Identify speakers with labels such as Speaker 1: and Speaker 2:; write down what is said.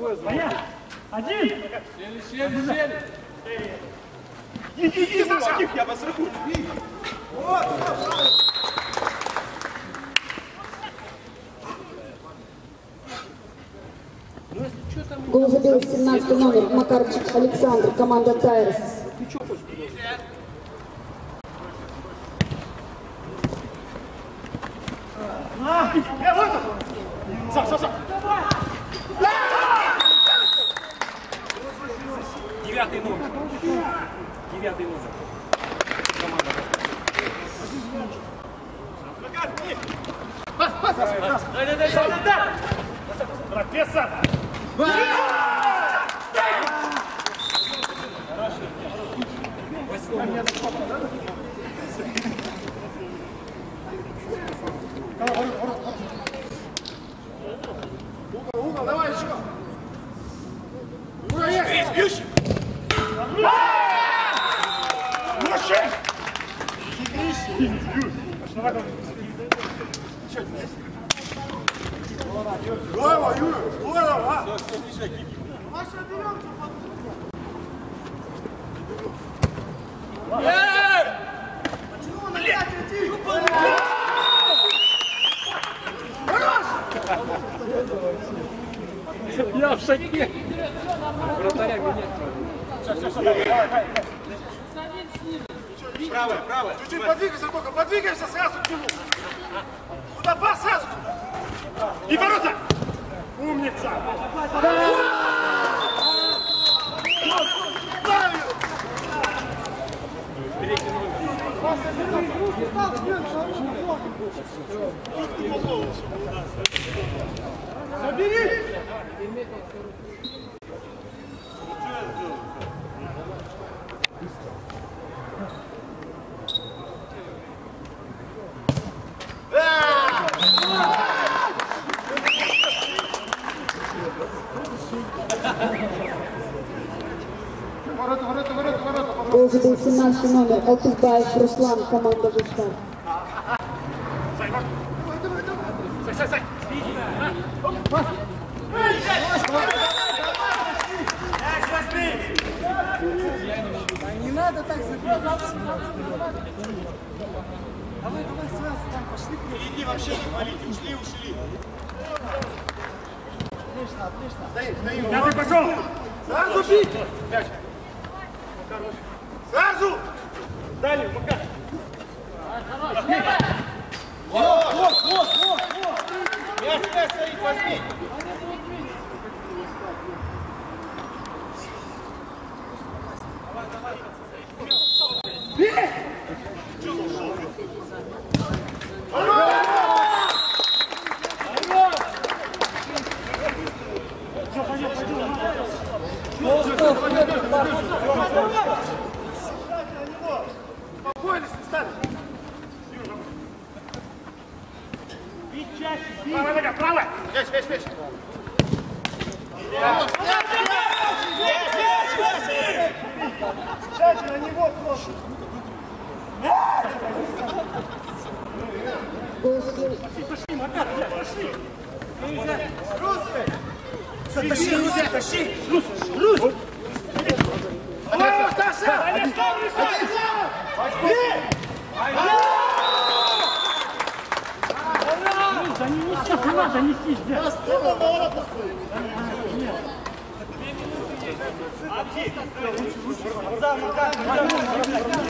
Speaker 1: Понятно? Один!
Speaker 2: Сели, сели, сели.
Speaker 1: Иди, иди, Саша! Я посрахую.
Speaker 3: Гол забил 17 номер Макарчик Александр, команда Тайрс.
Speaker 1: А, я вот он! Сам, сам, сам!
Speaker 4: Девятый номер. Девятый номер.
Speaker 1: Дай, дай, дай, дай, дай! Профессор!
Speaker 2: Угол, давай еще. Ура, есть!
Speaker 1: Бьющий! Лучше!
Speaker 2: Здорово, Юра, здорово!
Speaker 4: Я в шаге. Вратаря меня.
Speaker 1: Правая, правая!
Speaker 2: Чуть-чуть подвигайся только, подвигайся сразу к нему. Куда пас сразу?
Speaker 1: И ворота! Умница!
Speaker 2: Забери! Ворота, ворота, ворота, ворота, ворота.
Speaker 3: Гол забил 17 номер Алтыбаев Руслан, команда
Speaker 1: сай!
Speaker 5: Не надо так забиваться. Давай, давай, сразу там пошли.
Speaker 1: Впереди вообще не валите, ушли, ушли!
Speaker 5: Отлично, отлично.
Speaker 1: Пятый пошел!
Speaker 2: Сразу бить!
Speaker 1: Мяч!
Speaker 2: Сразу!
Speaker 1: Дальний, пока!
Speaker 2: Вот, вот, вот, вот, вот! Мяч, мяч стоит, возьми! Спокойно,
Speaker 1: Правая нога, правая!
Speaker 2: Мяч, мяч, мяч!
Speaker 1: Сядьте на него просто!
Speaker 3: Гол забил
Speaker 1: Пошли, Макар, пошли!
Speaker 2: Тащи, Руся, тащи!
Speaker 1: Рус, Рус!
Speaker 2: О, Саша!
Speaker 1: Один, Да не неси, не надо нести здесь! За, Макар, Макар!